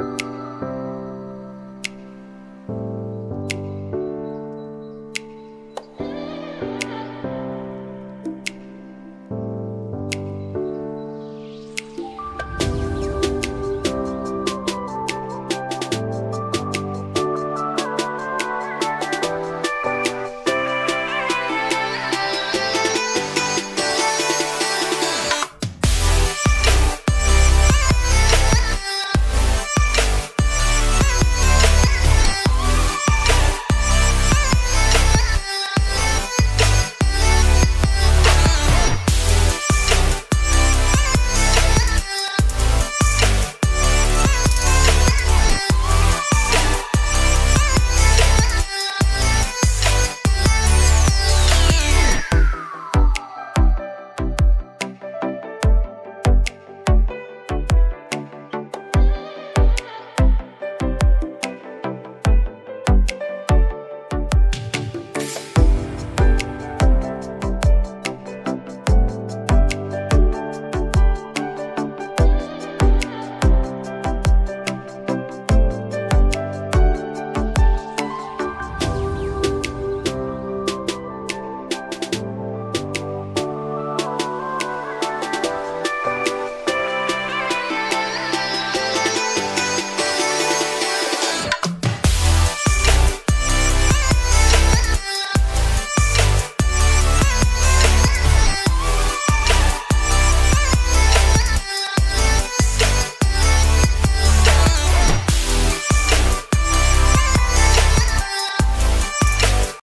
Bye.